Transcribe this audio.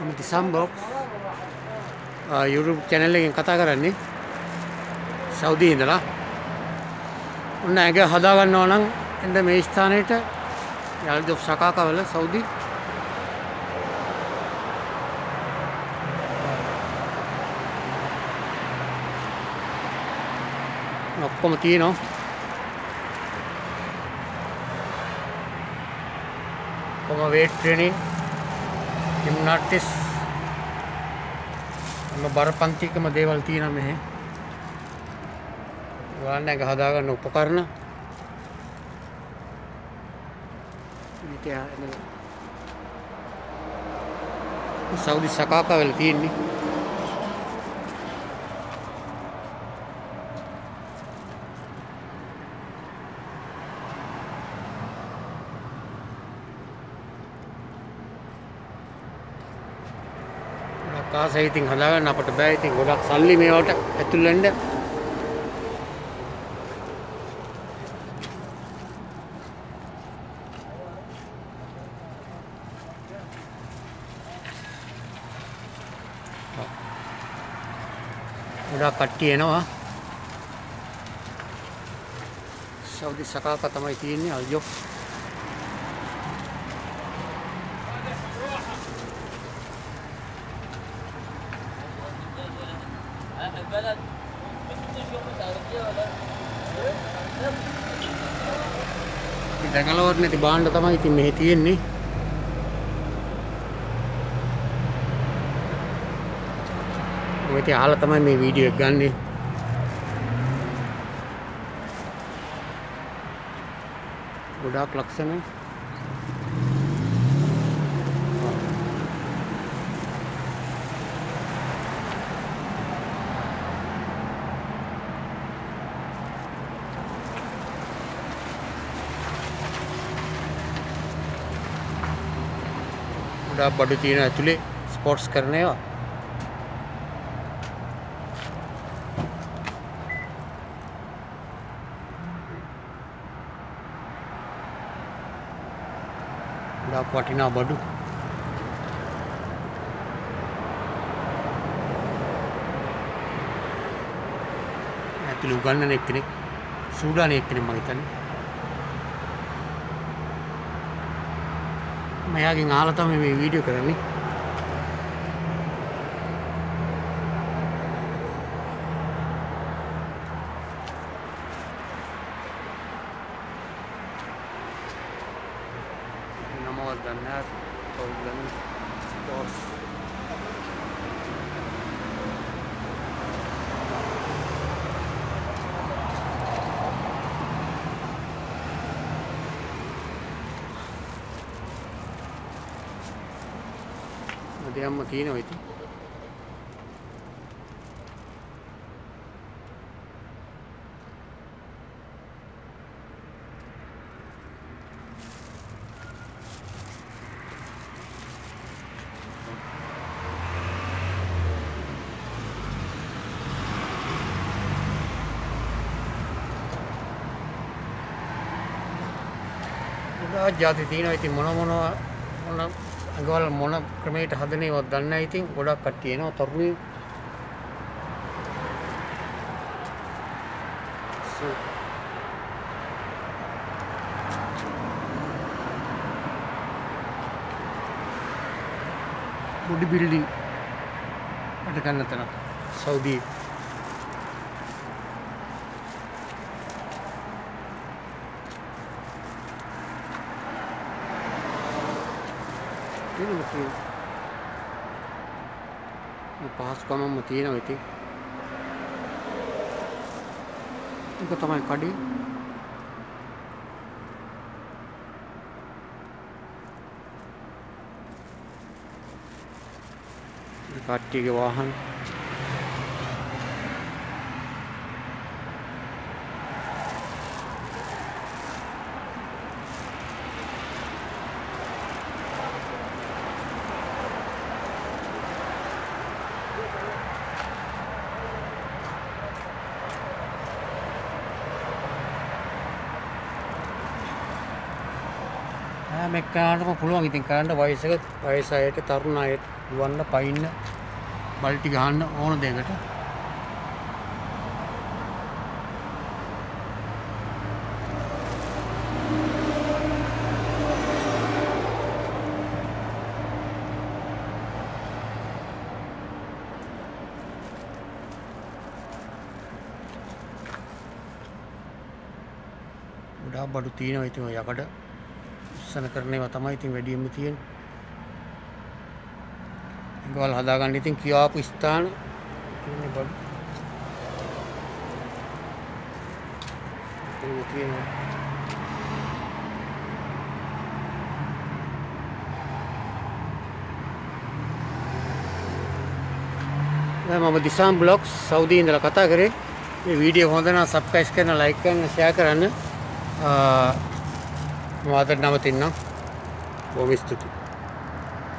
මම දිසම්බොක් YouTube channel එකෙන් කතා කරන්නේ සෞදි ඉඳලා. ඔන්න ඇඟ හදා ගන්නවා නම් එන්න මේ ස්ථානයට යල්දොෆ් සකාකවල සෞදි. ඔක්කොම තියෙනවා. ඔක්කොම වේට් ට්‍රේනින් ජිම්නාටිස් එම බරපන්තිකම දේවල් තියෙනවා මෙහෙ. ඔයාලට ඇඟ හදාගන්න උපකරණ. ඊට එන සෞදි සකාකවල තියෙන්නේ. ගොඩක් ආසයි ඉතින් හදාගන්න අපට බෑ. ඉතින් ගොඩක් සල්ලි මේවට ඇතුල් වෙන්න. ගොඩක් කට්ටිය එනවා. සෞදි සකාක තමයි තියෙන්නේ. අල්ජෝ البلد ما كنتش يوم متعرفين ولا දැඟලවත් නැති බාණ්ඩ තමයි ඉතින් මෙහි තියෙන්නේ ඔය ඉතින් අහලා තමයි මේ වීඩියෝ එක ගන්නෙ ගොඩාක් ලක්ෂණ ගොඩාක් බඩු තියෙන ඇතුලේ ස්පෝර්ට්ස් කරන ඒවා ගොඩාක් වටිනා බඩු ඇතුලේ උගන්නන එක්කෙනෙක් සූඩානයේ එක්කෙනෙක් මම හිතන්නේ මයාගෙන් අහලා තමයි මේ වීඩියෝ කරන්නේ. නමවත් දන්නේ නැහැ කවුද දන්නේ දෙයක්ම තියෙනවා ඉතින්. ගොඩාක් ಜಾති තියෙනවා ඉතින් මොන මොනවා මොන අඟවල් මොන ක්‍රමයකට හදනේවත් දන්නේ නැහැ. ඉතින් ගොඩක් කට්ටිය එනවා තරුණියෝ. So, බොඩි බිල්ඩින් වැඩ කරන තැන සෞදි තියෙනවා තියෙනවා. මේ පහසුකමම තියෙනවා ඉතින්. ඒක තමයි කඩේ. කට්ටියගේ වාහන හැම එක්කනටම පුළුවන්. ඉතින් කරන්න වයසක වයස අයට තරුණ අයට දුවන්න පයින්න බල්ටි ගහන්න ඕන දෙකට ගොඩාක් බඩු තියෙනවා. ඉතින් ඔය යකඩ උස්සන කරන ඒවා තමයි ඉතින් වැඩියෙන්ම තියෙන්නේ. ඒගොල්ලෝ හදාගන්න ඉතින් කියාපු ස්ථාන තියෙන්නේ බඩු. ඒක තියෙනවා. දැන් මම දිසාම් බ්ලොග්ස් සෞදි ඉඳලා කතා කරේ. මේ වීඩියෝ හොඳ නම් සබ්ස්ක්‍රයිබ් කරන්න, ලයික් කරන්න, ෂෙයා කරන්න. මම අද නවතින්නම්. බොහොම ස්තුතියි.